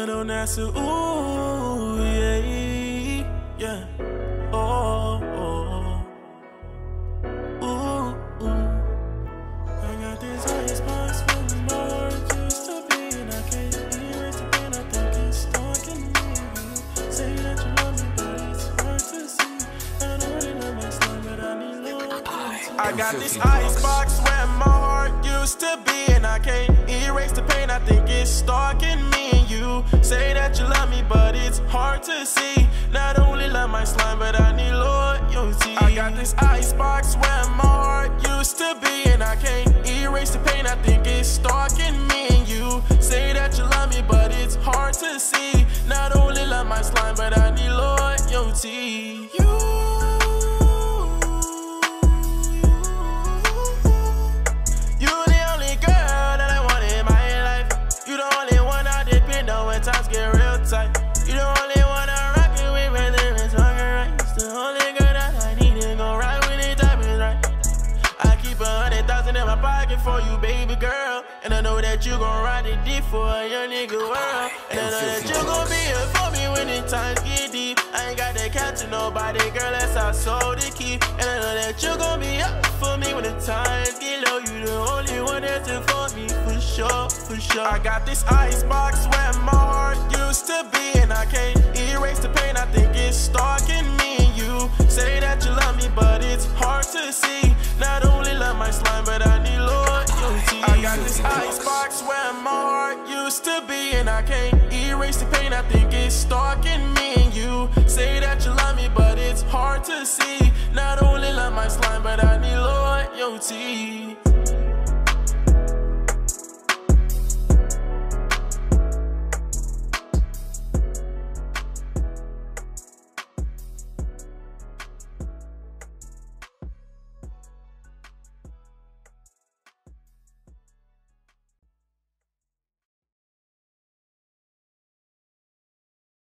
I don't answer, ooh, yeah, yeah. Oh, oh, ooh, ooh. I got this icebox from my heart used to be, and I can't erase the pain. I think it's stuck in me. You say that you love me, but it's hard to see. I don't really love my slime, but I need love. I got this icebox where my heart used to be, and I can't erase the pain. I think it's stuck in me. Say that you love me, but it's hard to see. Not only love my slime, but I need loyalty. I got this icebox where my heart used to be, and I can't erase the pain. I think it's stuck I depend when times get real tight. You the only one I rock it with when there is hunger right. It's the only girl that I need to go right when time is right. I keep a hundred thousand in my pocket for you, baby girl. And I know that you gon' ride the deep for a young nigga world. And I know that you gon' be here for me when the times get deep. I ain't got to catch nobody, girl, that's our soul to keep. And I know that you gon' be up for me when the times get low. You the only one that's in for me, for sure, for sure. I got this ice box where used to be, and I can't erase the pain. I think it's stuck in me. And you say that you love me, but it's hard to see. Not only love my slime, but I need loyalty.